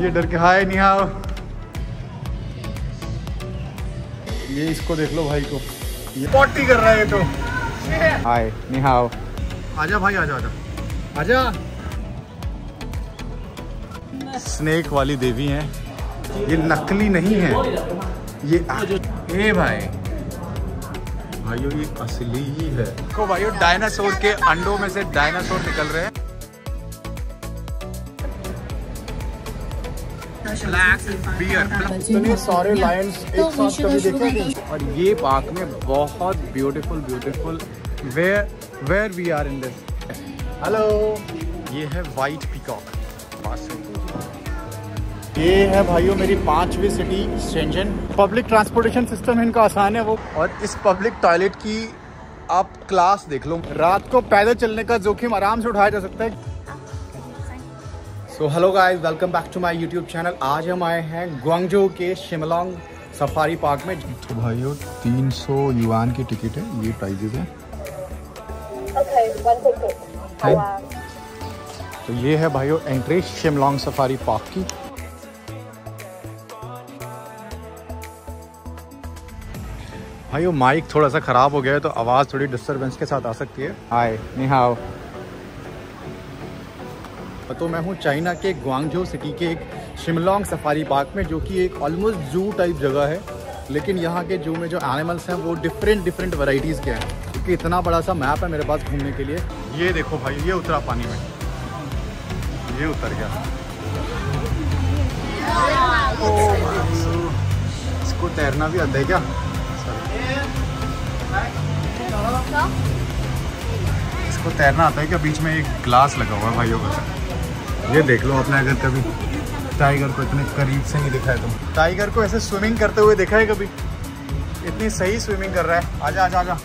ये डर के हाय नहीं आओ ये इसको देख लो भाई को। ये पॉटी कर रहा है ये तो। हाय नहीं आओ आजा भाई आजा आजा। आजा। स्नेक वाली देवी है। ये नकली नहीं है। ये ए भाई। भाइयों ये असली ही है। को भाइयों डायनासोर के अंडों में से डायनासोर निकल रहे हैं। इतने सारे लायंस एक साथ कभी देखे और ये पार्क में बहुत beautiful beautiful where where we are in this hello ये है वाइट पीकॉक ये है भाइयों मेरी पांचवी city Shenzhen public transportation system इनका आसान है वो। और इस पब्लिक टॉयलेट की आप क्लास देख लो। रात को पैदल चलने का जोखिम आराम से उठाया जा सकता है। So hello guys welcome back to my YouTube channel आज हम आए हैं ग्वांगजो के शिमलोंग सफारी पार्क में। तो भाइयों 300 युआन की टिकट है ये प्राइजेज हैं। Okay. तो ये है भाइयों एंट्री शिमलोंग सफारी पार्क की। भाइयों माइक थोड़ा सा ख़राब हो गया है तो आवाज़ थोड़ी डिस्टरबेंस के साथ आ सकती है। हाय निहाओ तो मैं हूँ चाइना के ग्वांगझो सिटी के एक शिमलोंग सफारी पार्क में, जो कि एक ऑलमोस्ट जू टाइप जगह है। लेकिन यहाँ के जू में जो एनिमल्स हैं, वो डिफरेंट डिफरेंट वैरायटीज़ के हैं। क्योंकि इतना बड़ा सा मैप है मेरे पास घूमने के लिए। ये देखो भाई, ये उतरा पानी में। ये उतर गया। इसको तैरना भी आता है क्या? इसको तैरना आता है क्या? बीच में एक ग्लास लगा हुआ है भाइयों का। ये देख लो आपने अगर कभी टाइगर को इतने करीब से नहीं देखा है तुम टाइगर को ऐसे स्विमिंग करते हुए देखा है कभी? इतनी सही स्विमिंग कर रहा है। आजा आजा आजा।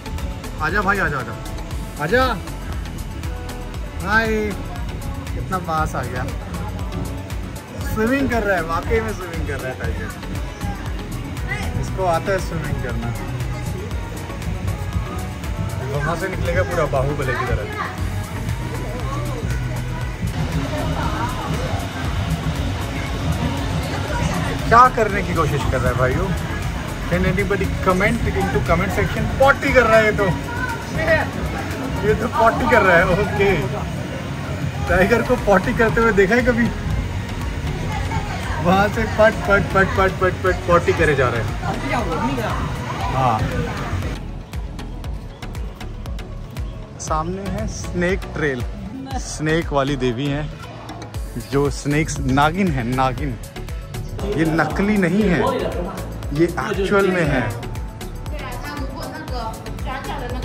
आजा भाई, आजा आजा। आजा। हाय कितना पास आ गया। स्विमिंग कर रहा है, वाकई में स्विमिंग कर रहा है टाइगर इसको आता है स्विमिंग करना। वहाँ से निकलेगा पूरा बाहुबली की तरह। क्या करने की कोशिश कर रहा है भाइयों? Can anybody comment in to comment section potty कर रहा है ये तो। ये तो पॉटी कर रहा है ओके टाइगर को पॉटी करते हुए देखा है कभी? वहाँ से पट पट पट पट पट पट पॉटी करे जा रहे हैं। हाँ। सामने है स्नेक ट्रेल स्नेक वाली देवी है, जो स्नेक्स नागिन है, नागिन। ये नकली नहीं है। ये एक्चुअल में है।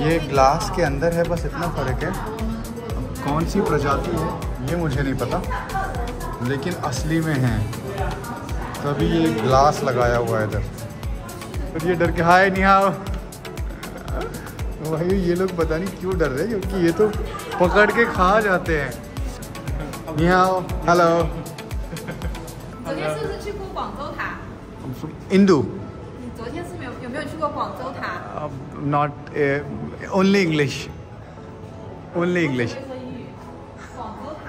ये ग्लास के अंदर है, बस इतना फ़र्क है। कौन सी प्रजाति है, ये मुझे नहीं पता, लेकिन असली में है। तभी ये ग्लास लगाया हुआ है इधर। और ये डर के, हाय नहीं आओ भाई, ये लोग पता नहीं क्यों डर रहे क्योंकि ये तो पकड़ के खा जाते हैं। Hello 昨天是不是去过广州塔？ Indu 你昨天是没有有没有去过广州塔？ not only English only English 说英语。广州塔。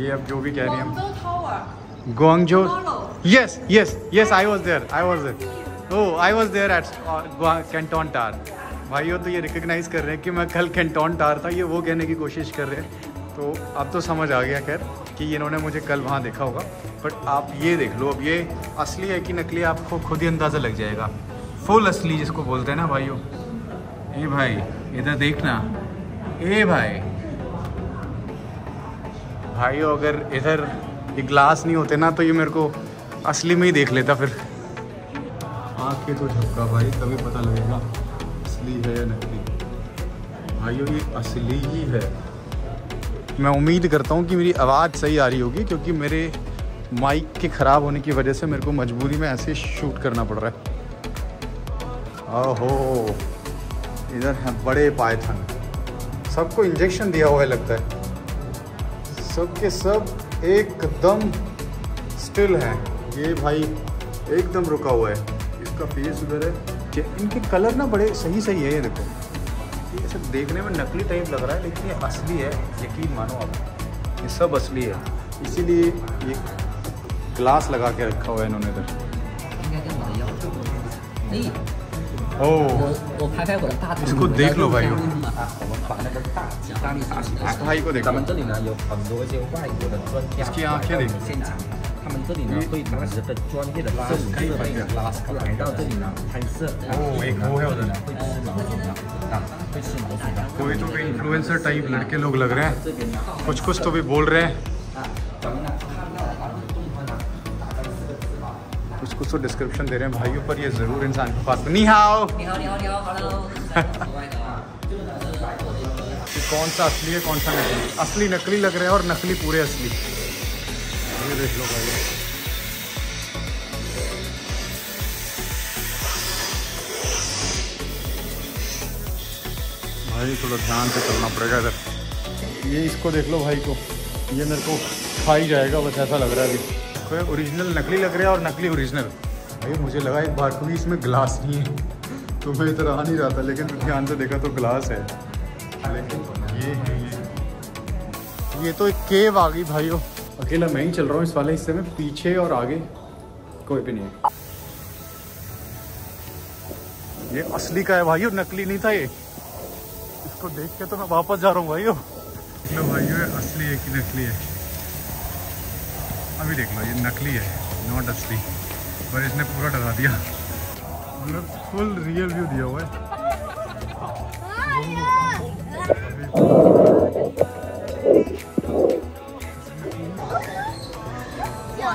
ये अब जो भी कह रही 广 हैं 州 Tower。 Guangzhou Tomorrow. Yes yes yes I was there I was there oh I was there at Canton tower भाइयों तो ये रिकग्नाइज कर रहे हैं कि मैं कल कैंटोन टार था ये वो कहने की कोशिश कर रहे हैं तो अब तो समझ आ गया खैर कि इन्होंने मुझे कल वहाँ देखा होगा। बट आप ये देख लो, अब ये असली है कि नकली आपको खुद ही अंदाज़ा लग जाएगा। फुल असली जिसको बोलते हैं ना भाइयों। ए भाई, इधर देखना। ए भाई। भाइयों, अगर इधर ये ग्लास नहीं होते ना तो ये मेरे को असली में ही देख लेता फिर। आँखें तो झपका भाई, तभी पता लगेगा असली है या नकली। भाइयों, ये असली ही है। मैं उम्मीद करता हूँ कि मेरी आवाज़ सही आ रही होगी, क्योंकि मेरे माइक के ख़राब होने की वजह से मेरे को मजबूरी में ऐसे शूट करना पड़ रहा है। ओहो, इधर हैं बड़े पायथन। सबको इंजेक्शन दिया हुआ है लगता है। सब के सब एकदम स्टिल हैं। ये भाई एकदम रुका हुआ है। इसका फेस उधर है। इनके कलर ना बड़े सही सही है ये देखो। ये ऐसे देखने में नकली टाइप लग रहा है लेकिन ये असली है यकीन मानो आप ये सब असली है इसीलिए ये ग्लास लगा के रखा हुआ है इन्होंने इधर 应该跟我的要求不一样。哎， ओह 我我拍拍我的大腿。 इसको देख लो भाई 啊，我们把那个大吉大力大喜的时候 भाई को देखो 咱们这里呢有很多一些外国的专家 इसकी 来 आंखें 到我 देखो 们现场，他们这里呢会拿着的专业的摄影设备来到这里呢拍摄。啊 ओह एक वो है 这里 उधर 呢会吃老鼠的啊，会吃老鼠的。 कोई तो भी इन्फ्लुएंसर टाइप लड़के लोग लग रहे हैं। कुछ कुछ तो भी बोल रहे हैं। कुछ कुछ तो डिस्क्रिप्शन दे रहे हैं। भाइयों पर ये ज़रूर इंसान के पास नहीं हाओ कौन सा असली है, कौन सा नकली? असली नकली लग रहा है और नकली पूरे असली। ये देख लो भाई। भाई थोड़ा ध्यान से चलना पड़ेगा इधर। ये इसको देख लो भाई को। ये मेरे को खा ही जाएगा बस ऐसा लग रहा है अभी। ओरिजिनल नकली लग रहा है और नकली ओरिजिनल भाई मुझे लगा एक बार को भी इसमें ग्लास नहीं है तो मैं इधर आ नहीं रहा था लेकिन ध्यान से देखा तो ग्लास है। लेकिन ये है ये ये तो एक केव आ गई भाइयों अकेला मैं ही चल रहा हूँ इस वाले हिस्से में पीछे और आगे। कोई भी नहीं है। ये असली का है भाइयों नकली नहीं था ये। इसको देख के तो मैं वापस जा रहा हूँ भाइयों। लो भाइयों असली है कि नकली है? अभी देख लो ये नकली है नॉट असली। पर इसने पूरा डरा दिया। मतलब फुल रियल व्यू दिया हुआ है।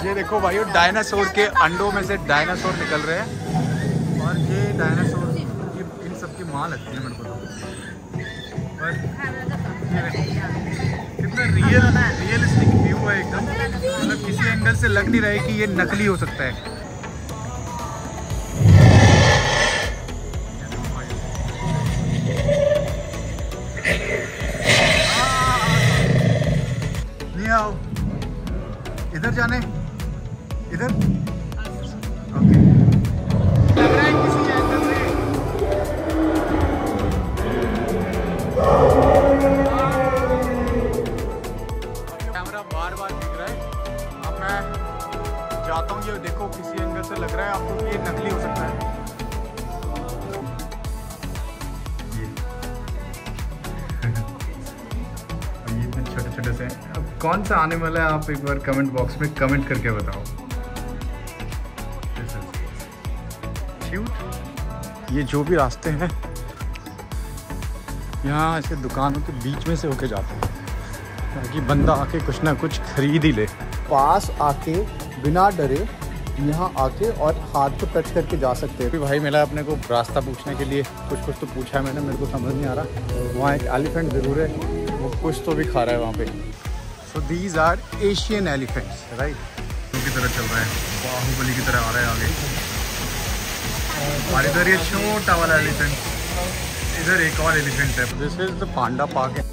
ये देखो भाइयों डायनासोर के अंडों में से डायनासोर निकल रहे हैं। और ये डायनासोर ये इन सब की माँ लगती है मेरे को तो। रियल रियलिस्टिक व्यू है एकदम। मतलब किसी एंगल से लग नहीं रहा है कि ये नकली हो सकता है। कौन सा आने वाला है आप एक बार कमेंट बॉक्स में कमेंट करके बताओ। क्यूट ये जो भी रास्ते हैं यहाँ ऐसे दुकानों के बीच में से होके जाते हैं ताकि बंदा आके कुछ ना कुछ खरीद ही ले। पास आके बिना डरे यहाँ आके और हाथ को टच करके जा सकते हैं। भाई मिला अपने को रास्ता पूछने के लिए। कुछ कुछ तो पूछा है मैंने मेरे को समझ नहीं आ रहा। वहाँ एक एलिफेंट ज़रूर है वो कुछ तो भी खा रहा है वहाँ पे। So these are Asian elephants right की तरह चल रहा है। बाहुबली की तरह आ रहा है आगे। और इधर ये छोटा वाला एलिफेंट इधर एक और एलिफेंट है। This is the panda park है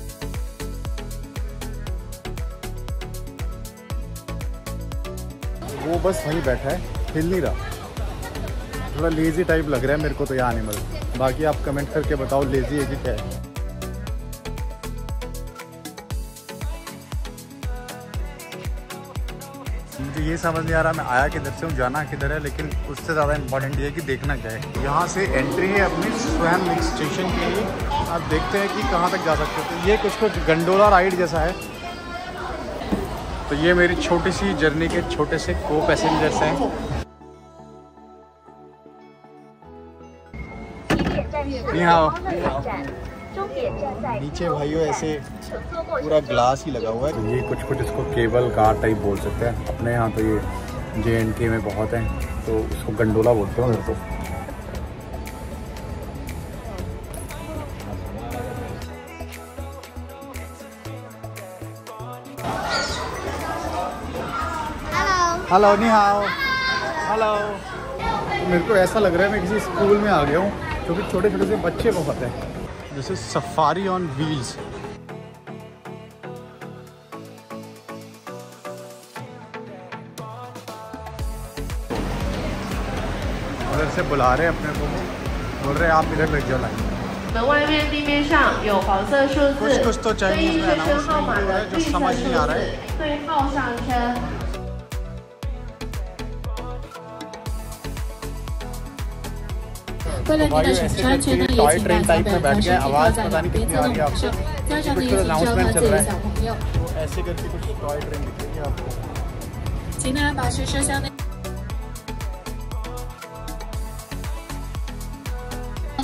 वो बस वहीं बैठा है। हिल नहीं रहा। थोड़ा लेजी टाइप लग रहा है मेरे को तो यहाँ एनिमल बाकी आप कमेंट करके बताओ लेजी है कि क्या है। ये समझ नहीं आ रहा मैं आया किधर से हूँ जाना किधर है लेकिन उससे ज़्यादा इम्पोर्टेंट ये है कि देखना क्या है यहाँ से एंट्री है अपनी स्वयं मिल्क स्टेशन के लिए आप देखते हैं कि कहाँ तक जा सकते हो तो ये कुछ कुछ गंडोला राइड जैसा है तो ये मेरी छोटी सी जर्नी के छोटे से को पैसेंजर्स हैं 你好，站，终点站在 नीचे भाई ऐसे पूरा ग्लास ही लगा हुआ है। ये कुछ कुछ इसको केबल कार टाइप बोल सकते हैं। अपने यहाँ तो ये जे एंड के में बहुत है तो उसको गंडोला बोलते हैं उधर तो। हेलो निहाओ हेलो मेरे को ऐसा लग रहा है मैं किसी स्कूल में आ गया हूँ क्योंकि छोटे छोटे से बच्चे बहुत हैं। this is safari on wheels उधर से बुला रहे हैं अपने को बोल रहे हैं आप इधर लग जाओ लाइन 门外面地面上有黄色数字 कुछ कुछ तो，对 Chinese 应 में 学生号码 announcement 的 जो 绿 समझ 色 नहीं आ 数 रहा 字 है 对号上车。 टॉय ट्रेन टाइप में बैठ गए आवाज़ पता नहीं कितनी आ रही है आपको। कुछ अनाउंसमेंट चल रहा है। ऐसे करके कुछ टॉय ट्रेन दिख रही है आपको।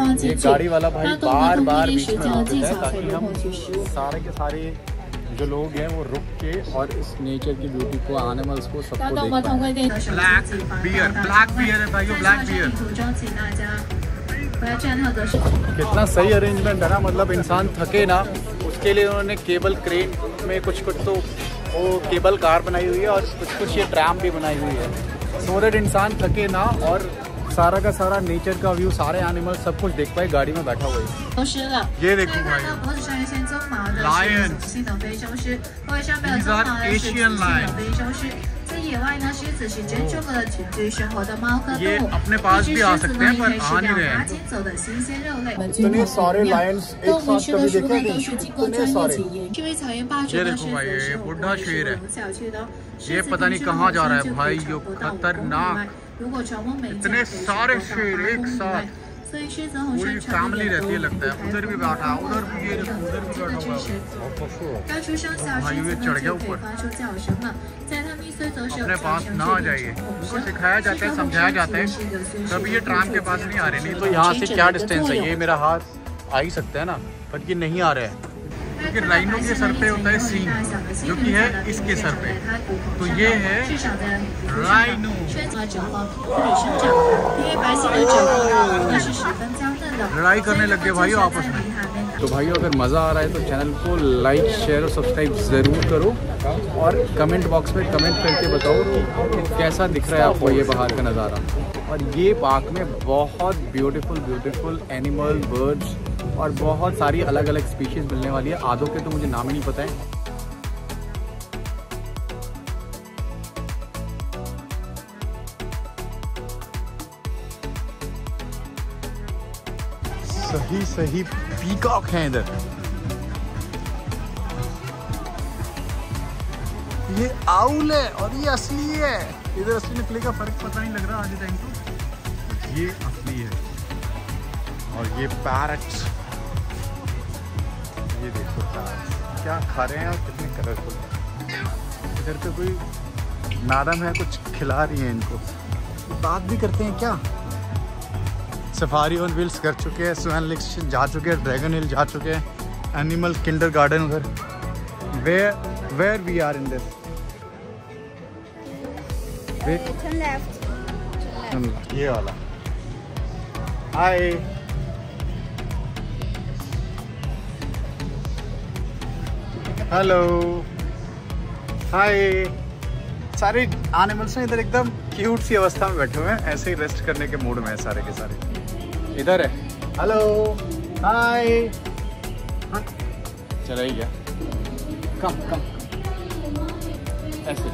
ये गाड़ी वाला भाई बार बार बीच में आते हैं ताकि हम सारे के सारे जो लोग हैं वो रुक के और इस नेचर की ब्यूटी को एनिमल्स को सबको देख ब्लैक बियर ब्लैक बियर है भाई ब्लैक बियर कितना सही अरेंजमेंट है ना मतलब इंसान थके ना उसके लिए उन्होंने केबल क्रेन में कुछ कुछ तो वो केबल कार बनाई हुई है और कुछ कुछ ये ट्रैम भी बनाई हुई है। सो देट इंसान थके ना और सारा का सारा नेचर का व्यू सारे एनिमल सब कुछ देख पाए गाड़ी में बैठा हुआ है 消失了。 ये 可以 देखो 看 भाई 到脖子上有一些棕毛的 Lions 是系统非洲狮，后背上没有棕毛的是雌系统非洲狮。在野外呢，狮子是真正的群居生活的猫科动 ये 物。 अपने 一 पास 只 भी आ 狮子 सकते 呢 हैं 也 पर 可以 आ 吃 नहीं 掉 रहे 爬 हैं 行走的新鲜肉类。 इतने सारे lions एक 动物 साथ 区的 कभी 树 देखे 呢都 नहीं 是经过 इतने 专业 सारे 检验。因为草原霸主 ये 呢， देखो 狮 भाई, 子 ये 是 बुढ़ा शेर है 不下去的。 ये 狮子 पता नहीं 平均 कहाँ जा रहा है 就可以 भाई, 长 यो 不到五公里 खतरनाक 外 如果传播美 इतने सारे शेर एक साथ 所以狮子红 पूरी 山传 फैमिली 的 रहती है लगता है उधर भी बैठा है उधर भी ये देखो उधर भी बैठा हुआ है 发出声效，狮子呢就可以发出叫声了。在它咪随走手 अपने 叫 पास 声 ना आ जाइए उनको सिखाया जाता है समझाया जाता है तभी ये ट्राम के पास नहीं आ रहे नहीं तो यहाँ से क्या डिस्टेंस है ये मेरा हाथ आ ही सकता है ना पर ये नहीं आ रहा है क्योंकि राइनो के सर पे होता है सीन, जो कि है इसके सर पे। तो ये है राइनो लड़ाई करने लग गए भाई आपस में। तो भाइयों, अगर मज़ा आ रहा है तो चैनल को लाइक शेयर और सब्सक्राइब ज़रूर करो और कमेंट बॉक्स में कमेंट करके बताओ कि कैसा दिख रहा है आपको ये बाहर का नज़ारा। और ये पार्क में बहुत ब्यूटीफुल ब्यूटीफुल एनिमल बर्ड्स और बहुत सारी अलग अलग स्पीशीज़ मिलने वाली है। आधों के तो मुझे नाम ही नहीं पता है। सही सही पीकॉक हैं इधर। ये आउल है और ये असली है। इधर असली निकले का फ़र्क पता नहीं लग रहा आज टाइम को ये असली है। और ये पैरट ये देखो पैरट क्या खा रहे हैं और कितने कलरफुल इधर पे कोई मैडम है कुछ खिला रही है इनको। बात भी करते हैं क्या? सफारी ऑन व्हील्स कर चुके हैं स्वेन लिक्स जा चुके हैं ड्रैगन हिल जा चुके हैं एनिमल किंडर गार्डन उधर where where we are in this ये वाला। हाय हेलो हाय सारे एनिमल्स हैं इधर एकदम क्यूट सी अवस्था में बैठे हुए हैं। ऐसे ही रेस्ट करने के मूड में है सारे के सारे। इधर है। हेलो हाय चला ही गया कम कम ऐसे।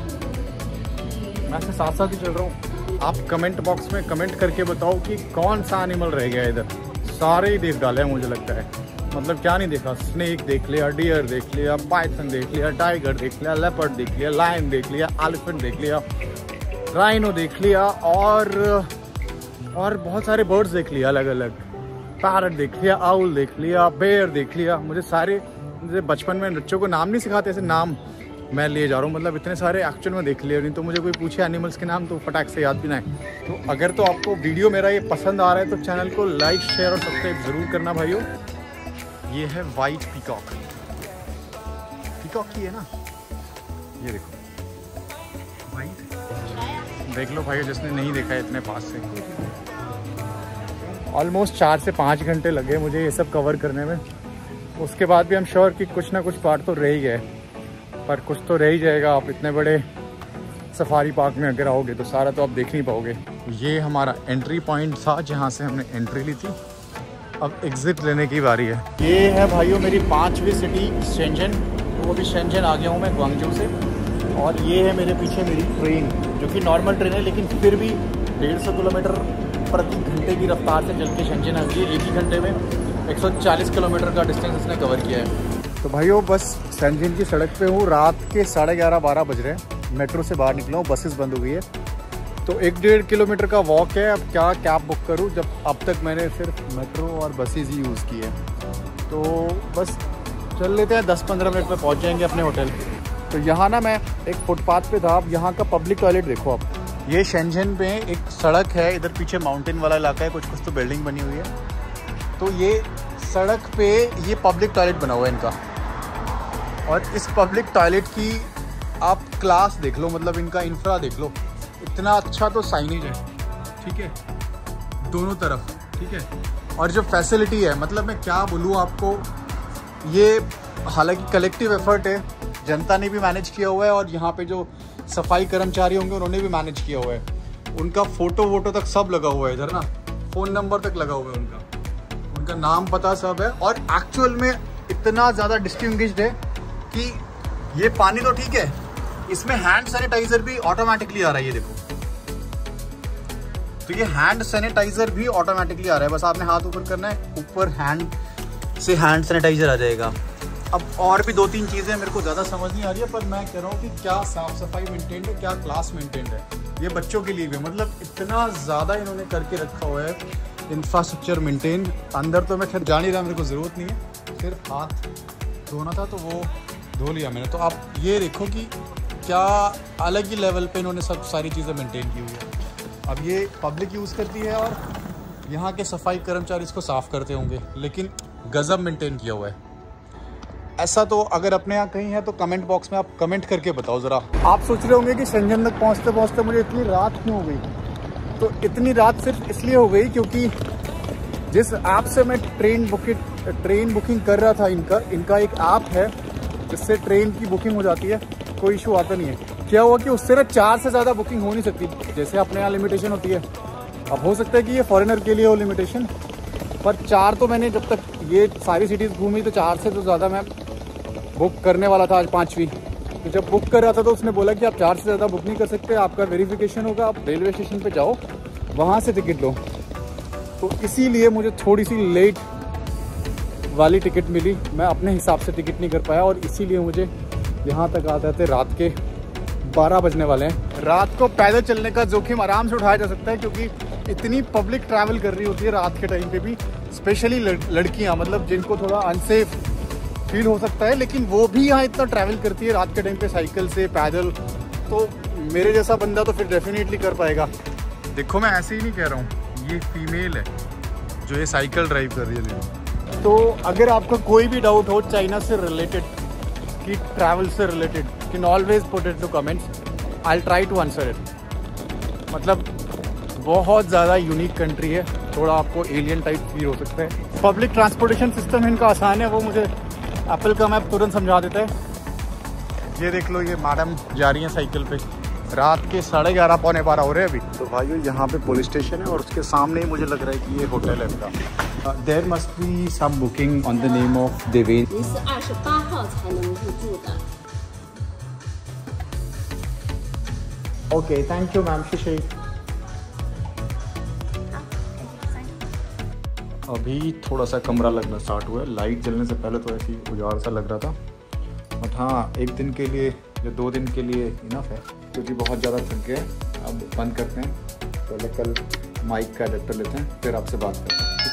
मैं ऐसे साथ साथ ही चल रहा हूँ। आप कमेंट बॉक्स में कमेंट करके बताओ कि कौन सा एनिमल रह गया इधर। सारे ही देख डाले हैं मुझे लगता है। मतलब क्या नहीं देखा? स्नेक देख लिया डियर देख लिया पाइथन देख लिया टाइगर देख लिया लेपर्ड देख लिया लायन देख लिया एलिफेंट देख लिया राइनो देख लिया और और बहुत सारे बर्ड्स देख लिया अलग अलग पैरट देख लिया आउल देख लिया बेयर देख लिया। मुझे सारे, मुझे बचपन में बच्चों को नाम नहीं सिखाते ऐसे नाम मैं लिए जा रहा हूँ। मतलब इतने सारे एक्चुअल में देख लिए, नहीं तो मुझे कोई पूछे एनिमल्स के नाम तो फटाक से याद भी ना है तो अगर तो आपको वीडियो मेरा ये पसंद आ रहा है तो चैनल को लाइक शेयर और सब्सक्राइब ज़रूर करना भाइयों। ये है वाइट पीकॉक पीकॉक की है ना? ये देखो। वाइट देख लो भाई, जिसने नहीं देखा है इतने पास से। ऑलमोस्ट चार से पाँच घंटे लगे मुझे ये सब कवर करने में। उसके बाद भी हम श्योर कि कुछ ना कुछ पार्ट तो रह ही गए पर कुछ तो रह ही जाएगा। आप इतने बड़े सफारी पार्क में अगर आओगे तो सारा तो आप देख नहीं पाओगे। ये हमारा एंट्री पॉइंट था जहाँ से हमने एंट्री ली थी। अब एग्ज़िट लेने की बारी है। ये है भाइयों मेरी पांचवी सिटी शेंजन वो भी शेंजन आ गया हूँ मैं ग्वांगजू से। और ये है मेरे पीछे मेरी ट्रेन जो कि नॉर्मल ट्रेन है लेकिन फिर भी डेढ़ सौ किलोमीटर प्रति घंटे की रफ्तार से चल के शेंजन आ गई एक ही घंटे में। 140 किलोमीटर का डिस्टेंस इसने कवर किया है। तो भाइयों बस शेंजन की सड़क पे हूँ। रात के साढ़े ग्यारह बारह बज रहे हैं। मेट्रो से बाहर निकला हूँ बसेस बंद हो गई है। तो एक डेढ़ किलोमीटर का वॉक है। अब क्या कैब बुक करूँ? जब अब तक मैंने सिर्फ़ मेट्रो और बसेज ही यूज़ की है। तो बस चल लेते हैं। दस पंद्रह मिनट में पहुँच जाएँगे अपने होटल तो यहाँ ना मैं एक फुटपाथ पे था। अब यहाँ का पब्लिक टॉयलेट देखो आप। ये शेंजन पे एक सड़क है। इधर पीछे माउंटेन वाला इलाका है। कुछ कुछ तो बिल्डिंग बनी हुई है। तो ये सड़क पे ये पब्लिक टॉयलेट बना हुआ है इनका। और इस पब्लिक टॉयलेट की आप क्लास देख लो। मतलब इनका इंफ्रा देख लो। इतना अच्छा तो साइनेज है, ठीक है? दोनों तरफ़, ठीक है? और जो फैसिलिटी है मतलब मैं क्या बोलूँ आपको, ये हालाँकि कलेक्टिव एफर्ट है, जनता ने भी मैनेज किया हुआ है और यहाँ पे जो सफ़ाई कर्मचारी होंगे, उन्होंने भी मैनेज किया हुआ है। उनका फ़ोटो वोटो तक सब लगा हुआ है इधर ना फ़ोन नंबर तक लगा हुआ है उनका। उनका नाम पता सब है और एक्चुअल में इतना ज़्यादा डिस्टिंग्विश्ड है कि ये पानी तो ठीक है इसमें हैंड सैनिटाइजर भी ऑटोमेटिकली आ रहा है, ये देखो। तो ये हैंड सैनिटाइजर भी ऑटोमेटिकली आ रहा है, बस आपने हाथ ऊपर करना है, ऊपर हैंड से हैंड सैनिटाइजर आ जाएगा। अब और भी दो तीन चीज़ें मेरे को ज़्यादा समझ नहीं आ रही है, पर मैं कह रहा हूँ कि क्या साफ़ सफ़ाई मेंटेन है, क्या क्लास मेंटेन है? ये बच्चों के लिए भी मतलब इतना ज़्यादा इन्होंने करके रखा हुआ है इंफ्रास्ट्रक्चर मेंटेन अंदर तो मैं खैर जा नहीं रहा, मेरे को ज़रूरत नहीं है। सिर्फ़ हाथ धोना था तो वो धो लिया मैंने। तो आप ये देखो कि क्या अलग ही लेवल पे इन्होंने सब सारी चीज़ें मेंटेन की हुई है? अब ये पब्लिक यूज़ करती है और यहाँ के सफ़ाई कर्मचारी इसको साफ़ करते होंगे, लेकिन गज़ब मेंटेन किया हुआ है। ऐसा तो अगर अपने यहाँ कहीं है तो कमेंट बॉक्स में आप कमेंट करके बताओ ज़रा। आप सोच रहे होंगे कि शंजन तक पहुँचते पहुँचते मुझे इतनी रात क्यों हो गई? तो इतनी रात सिर्फ़ इसलिए हो गई क्योंकि जिस ऐप से मैं ट्रेन बुकिंग ट्रेन बुकिंग कर रहा था, इनका इनका एक ऐप है, जिससे ट्रेन की बुकिंग हो जाती है। कोई इशू आता नहीं है। क्या हुआ कि उससे ना चार से ज़्यादा बुकिंग हो नहीं सकती? जैसे अपने यहाँ लिमिटेशन होती है। अब हो सकता है कि ये फॉरेनर के लिए हो लिमिटेशन पर चार तो मैंने जब तक ये सारी सिटीज़ घूमी तो चार से तो ज़्यादा मैं बुक करने वाला था आज पाँचवीं। तो जब बुक कर रहा था तो उसने बोला कि आप चार से ज़्यादा बुक नहीं कर सकते, आपका वेरिफिकेशन होगा, आप रेलवे स्टेशन पर जाओ, वहाँ से टिकट लो। तो इसीलिए मुझे थोड़ी सी लेट वाली टिकट मिली। मैं अपने हिसाब से टिकट नहीं कर पाया, और इसीलिए मुझे यहाँ तक आ जाते रात के 12 बजने वाले हैं। रात को पैदल चलने का जोखिम आराम से उठाया जा सकता है क्योंकि इतनी पब्लिक ट्रैवल कर रही होती है रात के टाइम पे भी स्पेशली लड़कियाँ मतलब जिनको थोड़ा अनसेफ फील हो सकता है लेकिन वो भी यहाँ इतना ट्रैवल करती है रात के टाइम पे साइकिल से पैदल। तो मेरे जैसा बंदा तो फिर डेफिनेटली कर पाएगा। देखो मैं ऐसे ही नहीं कह रहा हूँ ये फीमेल है जो ये साइकिल ड्राइव कर रही है। तो अगर आपका कोई भी डाउट हो चाइना से रिलेटेड कि ट्रैवल से related can always put it to comments I try to answer it मतलब बहुत ज़्यादा यूनिक कंट्री है। थोड़ा आपको एलियन टाइप फील हो सकता है। पब्लिक ट्रांसपोर्टेशन सिस्टम इनका आसान है वो मुझे एप्पल का मैप तुरंत समझा देता है। ये देख लो ये मैडम जा रही हैं साइकिल पे। रात के साढ़े ग्यारह पौने बारह हो रहे हैं अभी। तो भाई यहाँ पे पुलिस स्टेशन है और उसके सामने ही मुझे लग रहा है कि ये होटल है इनका। there must be some booking on the name of Deven 您是二十八号才能入住的。 okay thank you ma'am शिशी अभी थोड़ा सा कमरा लगना स्टार्ट हुआ है लाइट जलने से पहले तो ऐसी उजाड़ सा लग रहा था बट हाँ एक दिन के लिए या दो दिन के लिए इनफ है क्योंकि बहुत ज़्यादा थक गए अब बंद करते हैं पहले कल माइक का अडेप्टर लेते हैं फिर आपसे बात करते हैं ठीक है